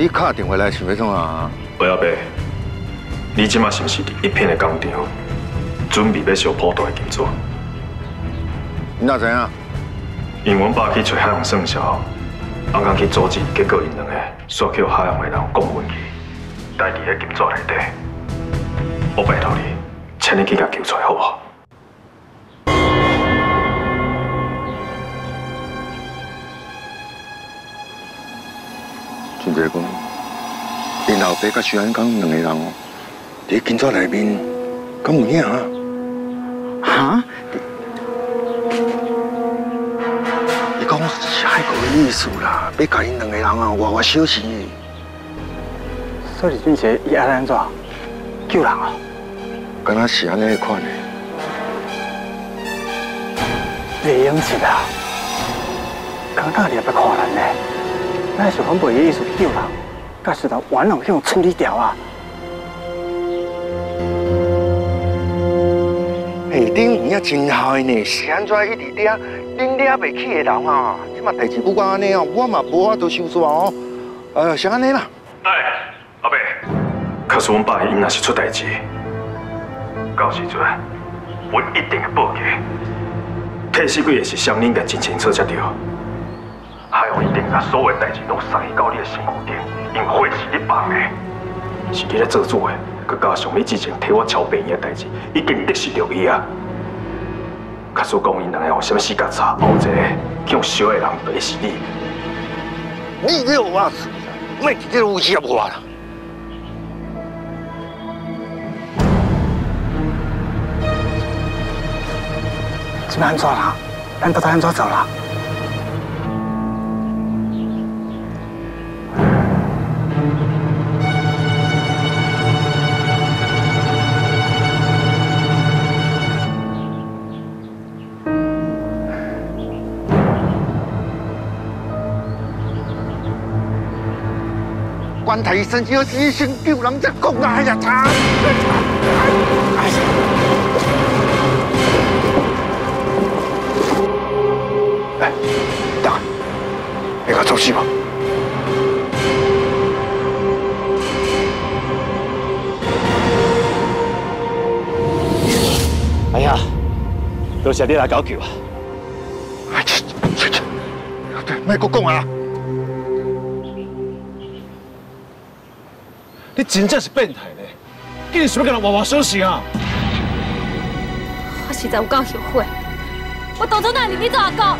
你打电话来是要创啊？何阿伯，你即马是不是伫一片的工厂，准备要烧破大的金砖？你哪知影？因阮爸去找海洋算账，刚刚去阻止，结果因两个煞去海洋的人讲阮去，待伫迄金砖内底。我拜托你，请你去甲救出来，好不好？俊杰讲，因老爸甲徐安刚两个人哦，伫金砖内面，敢有影啊？哈？伊讲是海国的意思啦，要甲因两个人啊活活小心。所以俊杰伊爱安怎救人啊？敢若是安尼款的。李英奇啊，刚刚你也不看人呢，那是阮爸的意思救人，甲是头完人向处理掉啊。哎，顶有影真好呢，是安怎一直嗲，恁嗲袂起的人啊？即嘛代志不管安尼哦，我嘛无法度收煞哦。呃，是安尼啦。哎，阿伯，可是阮爸伊若是出代志，到时阵阮一定会报警。替死鬼也是相恁个真清楚才对。一定把所有代志拢送去到你的身躯顶，因为火是你放的，是你咧做主的，佮加上你之前替我敲病院的代志，已经得失着伊啊。假使讲因两个有什么死角差，后一个向烧的人就是是你。你给我死，卖直接有钱也无啦。怎么安怎啦？咱到底安怎走啦？关台神要牺牲救人，才讲啊！哎呀，他，哎哎，等下，你甲做事吧。哎呀，多谢你来搞救啊！哎，去去去，对，莫搁讲啊！你真正是变态呢！竟然想要跟人娃娃相死啊！我实在有够后悔，我当初哪里你做阿公？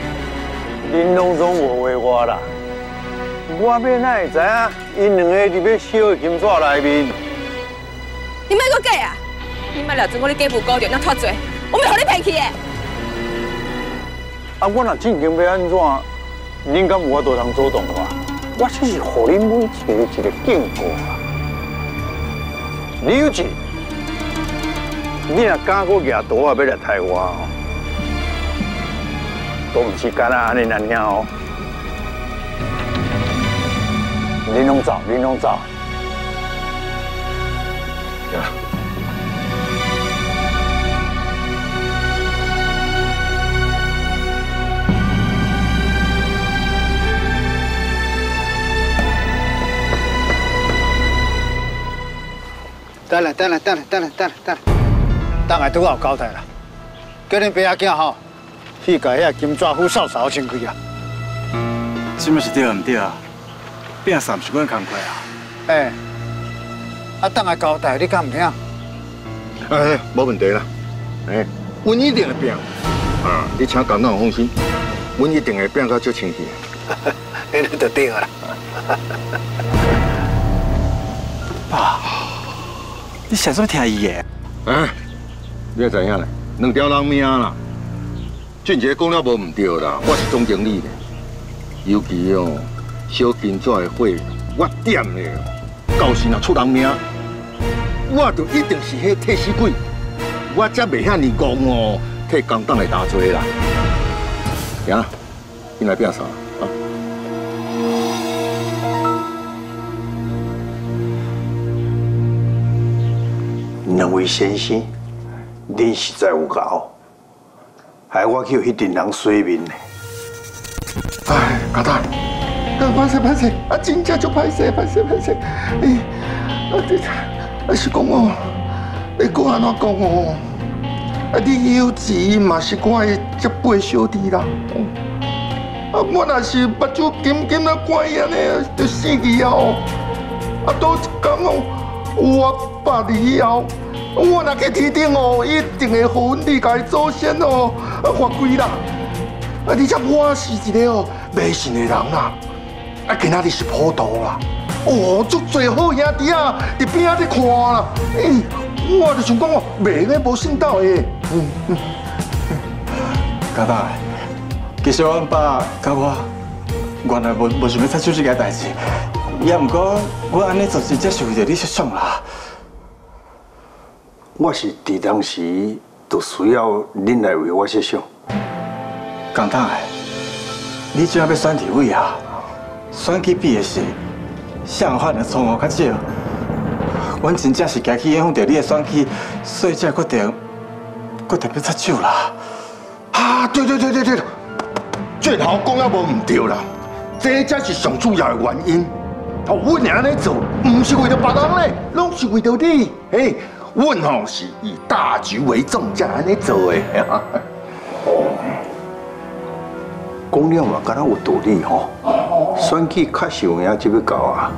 恁拢总误会我啦！我要哪会知影因两个伫要烧的金纸内面？你莫搁假啊！你莫了准我你家父高调那脱罪，我袂互你骗去的。啊，我若正经要安怎，恁敢有法度通阻挡我？我只是互恁每一个一个警告啊！刘志，你若敢搁举刀啊，要来杀我哦，都唔是干那安尼难听哦。恁拢走，恁拢走。等来，等来，等来，等来，等来，等来，等下拄好交代啦。叫恁爸仔囝吼，去甲遐金爪虎扫扫清气啊！什么是对唔对啊？变啥是阮工课啊？哎，啊，等下交代你敢唔听？哎，无问题啦。哎，阮一定会变。啊，你请工长放心，阮一定会变到足清气。那就对啦。爸，你想什么听伊的？哎，你也知影咧，两条人命啦。俊杰讲了无唔对啦，我是总经理的，尤其哦，小金纸的火，我点的，到时若出人命，我就一定是迄替死鬼，我才袂遐尼戆哦，替工党来打罪啦。行，你来变啥啊？两位先生，恁实在有够，害我去迄群人洗面呢。哎，阿蛋，歹势歹势，啊，真正足歹势歹势歹势。哎，啊，这啊是讲哦，你讲安怎讲哦？啊，你有钱嘛是我的接辈小弟啦。啊，我若是目睭金金啊怪安尼，就死去啊！啊，到一天哦，我百年以后，我若去天顶哦，一定会还你家祖先哦，啊，发归啦！啊，而且我是一个哦迷信的人啦，啊，今仔日是普渡啦，哦，足最好兄弟啊，伫边仔伫看啦，哎，我就想讲哦，袂个无信道的，嗯嗯，家大，其实阮爸甲我原来无无想要插手这件代志，也毋过我安尼做真正是为着你着想啦。我是伫当时就需要恁来为我设想。共党的，你怎要选立委啊？选去比的是相反的错误较少。阮真正是家去影响到你的选举，所以才决定决定要插手啦。啊，对对对对对，最头讲了无唔对啦，这才是上主要的原因。哦，阮安尼做，唔是为着别人咧，拢是为着你。嘿，阮吼是以大局为重才安尼做诶。讲了嘛，敢若有道理吼。选举确实有影就要搞啊。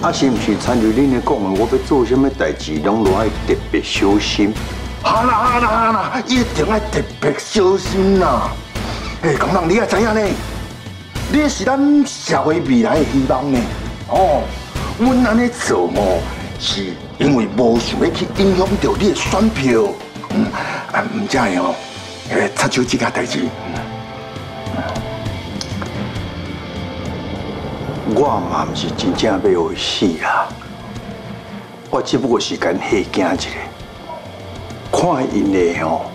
啊，是毋是参照恁的讲诶，我要做虾米代志，拢都爱特别小心。好啦好啦好啦，一定要特别小心啦！哎，工人你也知影呢，你是咱社会未来诶希望呢。哦，阮安尼做吼，是因为无想要去影响到你的选票。嗯，啊，唔知哦，诶，插手这件代志。我嘛唔是真正要互伊死啊，我只不过是干吓惊一下，看因的吼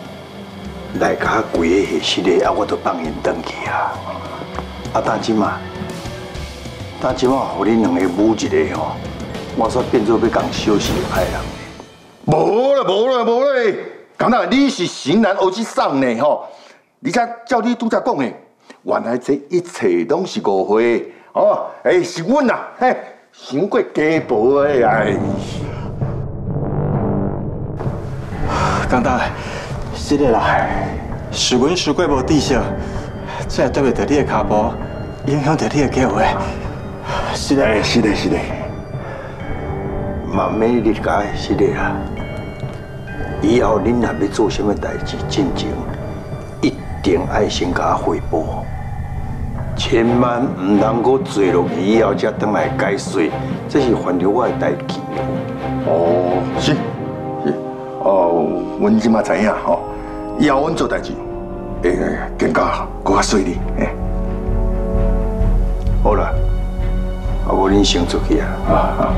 来甲规个吓死的，啊，我都放因回去啊。啊，但即嘛，但即嘛，互恁两个舞一个吼，我煞变做要讲小心的歹人。无啦无啦无啦，刚才你是型男欧吉桑呢吼，而且照你拄则讲的，原来这一切拢是误会。哦，哎，是阮呐，嘿，想过家暴的哎。刚大，是的啦，是阮输过无知识，才会对袂到你的脚步，影响到你的计划。是的，是的，是的。万美你家是的啦，以后恁若要做什么代志，进前一定爱先甲我汇报。千万唔能够坐落去以后才回来解释，这是犯着我的代志。哦，是是，哦，阮即马知影吼，以后阮做代志会更加更加顺利。好啦，啊，我恁先出去啊啊。